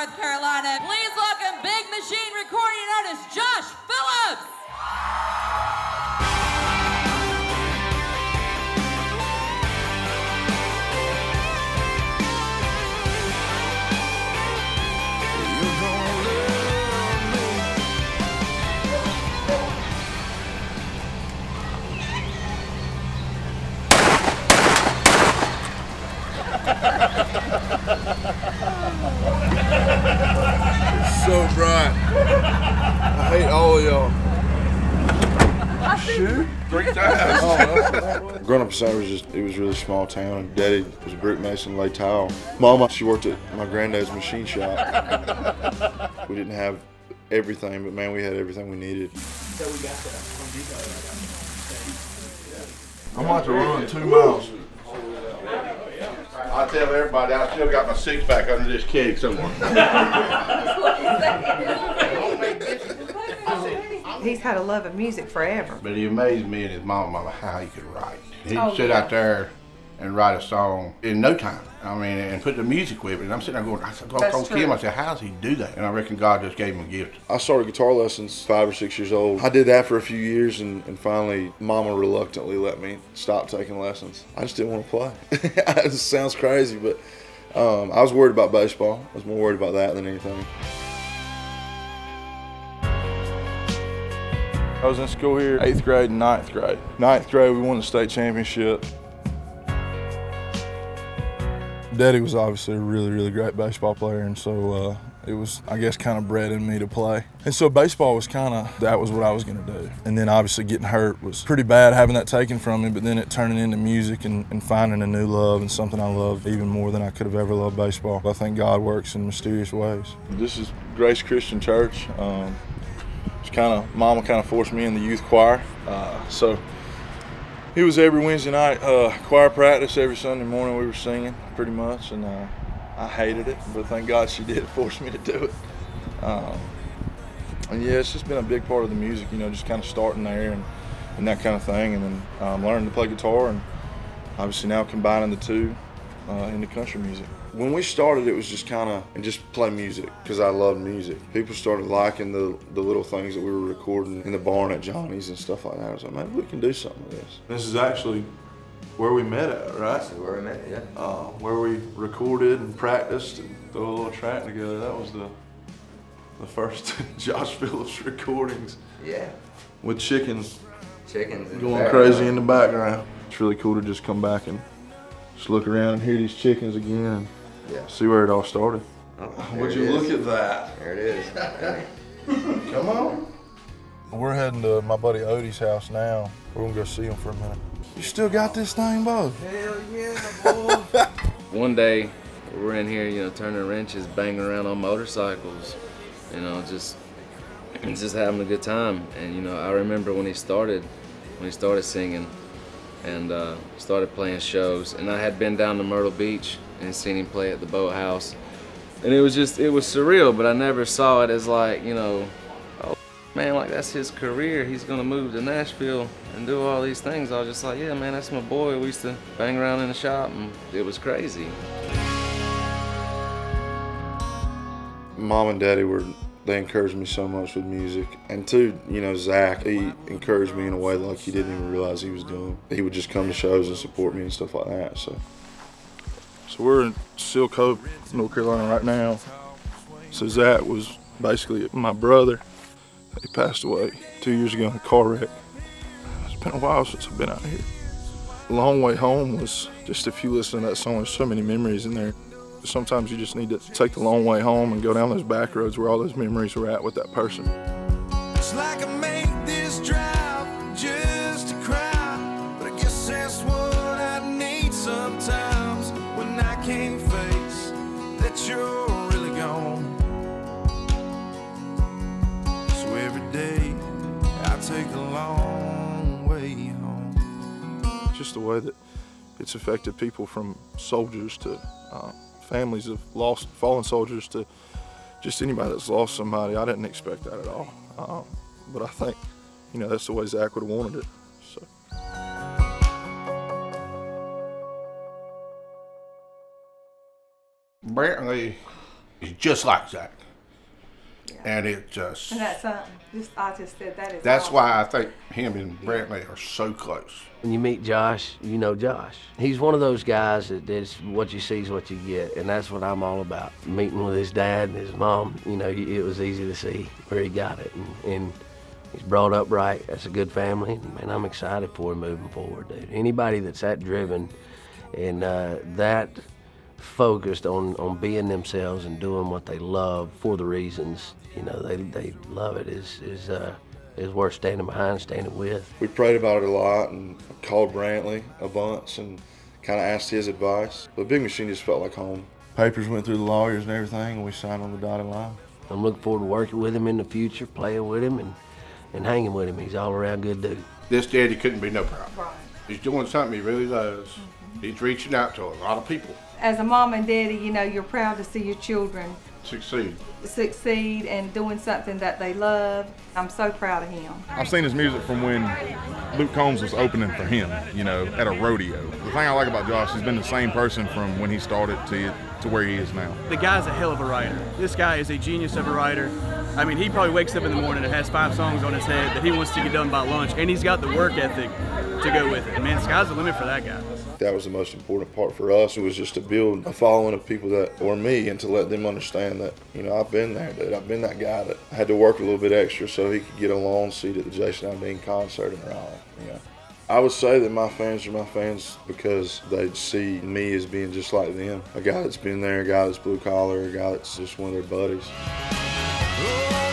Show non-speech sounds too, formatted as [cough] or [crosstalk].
North Carolina. Please so. I hate all of y'all. Shoot? Three times. Oh, [laughs] Growing up in Savage, was just, it was really small town. Daddy was a brick mason, laid tile. Mama, she worked at my granddad's machine shop. we didn't have everything, but man, we had everything we needed. I'm about to run two miles. I tell everybody I still got my six pack under this keg somewhere. [laughs] He's had a love of music forever. But he amazed me and his mama, mama how he could write. He'd Oh, sit yeah. out there and write a song in no time. I mean, and put the music with it. And I'm sitting there going, I said, I That's told true. Kim, I said, how does he do that? And I reckon God just gave him a gift. I started guitar lessons five or six years old. I did that for a few years, and, and finally, Mama reluctantly let me stop taking lessons. I just didn't want to play. [laughs] it sounds crazy, but um, I was worried about baseball. I was more worried about that than anything. I was in school here, eighth grade and ninth grade. Ninth grade, we won the state championship. Daddy was obviously a really, really great baseball player, and so uh, it was, I guess, kind of bred in me to play. And so baseball was kind of, that was what I was going to do. And then obviously getting hurt was pretty bad, having that taken from me, but then it turning into music and, and finding a new love and something I love even more than I could have ever loved baseball. I think God works in mysterious ways. This is Grace Christian Church. Um, it's kind of, Mama kind of forced me in the youth choir. Uh, so it was every Wednesday night uh, choir practice. Every Sunday morning we were singing pretty much, and uh, I hated it, but thank God she [laughs] did force me to do it. Um, and yeah, it's just been a big part of the music, you know, just kind of starting there and, and that kind of thing, and then um, learning to play guitar, and obviously now combining the two uh, into country music. When we started, it was just kind of and just play music because I loved music. People started liking the the little things that we were recording in the barn at Johnny's and stuff like that. I was like, maybe we can do something with this. This is actually where we met at, right? Where we met, yeah. Uh, where we recorded and practiced and threw a little track together. That was the the first [laughs] Josh Phillips recordings Yeah. with chickens Chickens. in the going crazy in the background. It's really cool to just come back and just look around and hear these chickens again and Yeah. see where it all started. Oh, Would you it look at that? There it is. [laughs] Come on. We're heading to my buddy Odie's house now. We're gonna go see him for a minute. You still got this thing, Bo? [laughs] One day, we're in here, you know, turning wrenches, banging around on motorcycles, you know, just just having a good time. And you know, I remember when he started, when he started singing, and uh, started playing shows. And I had been down to Myrtle Beach and seen him play at the boathouse, and it was just, it was surreal. But I never saw it as like, you know, oh man, like that's his career. He's gonna move to Nashville and do all these things. I was just like, yeah, man, that's my boy. We used to bang around in the shop, and it was crazy. Mom and Daddy were they encouraged me so much with music, and two, you know, Zach he encouraged me in a way like he didn't even realize he was doing. He would just come to shows and support me and stuff like that. So, so we're in Seal Cove, North Carolina right now. So Zach was basically my brother. He passed away two years ago in a car wreck. It's been a while since I've been out here. Long Way Home was just if you listen to that song, there's so many memories in there. Sometimes you just need to take the long way home and go down those back roads where all those memories were at with that person. It's like I made this drive just to cry. But I guess that's what I need sometimes when I can't face that you're really gone. So every day I take a long way home. Just the way that it's affected people from soldiers to uh, families of lost, fallen soldiers to just anybody that's lost somebody. I didn't expect that at all. Um, but I think, you know, that's the way Zach would have wanted it. So. Apparently, is just like Zach. And it just, And that's something. Just I just said that is. that's awesome. why I think him and Brantley are so close. When you meet Josh, you know Josh. He's one of those guys that is what you see is what you get, and that's what I'm all about. Meeting with his dad and his mom, you know, it was easy to see where he got it, and, and he's brought up right. That's a good family, and I'm excited for him moving forward, dude. Anybody that's that driven and uh, that focused on, on being themselves and doing what they love for the reasons, you know, they, they love it is, is, uh, is worth standing behind, standing with. We prayed about it a lot and called Brantley a bunch and kind of asked his advice. But Big Machine just felt like home. Papers went through the lawyers and everything, and we signed on the dotted line. I'm looking forward to working with him in the future, playing with him, and, and hanging with him. He's all around good dude. This daddy couldn't be no proud. Right. He's doing something he really loves. Mm-hmm. He's reaching out to a lot of people As a mom and daddy, you know, you're proud to see your children succeed. succeed and doing something that they love. I'm so proud of him. I've seen his music from when Luke Combs was opening for him, you know, at a rodeo. The thing I like about Josh, he's been the same person from when he started to to where he is now. The guy's a hell of a writer. This guy is a genius of a writer. I mean, he probably wakes up in the morning and has five songs on his head that he wants to get done by lunch, and he's got the work ethic to go with it. And Man, sky's the limit for that guy. That was the most important part for us. It was just to build a following of people that were me and to let them understand that, you know, I've been there, dude. I've been that guy that had to work a little bit extra so he could get a lawn seat at the Jason Aldean concert in Raleigh. You know. I would say that my fans are my fans because they see me as being just like them. A guy that's been there, a guy that's blue collar, a guy that's just one of their buddies. Oh.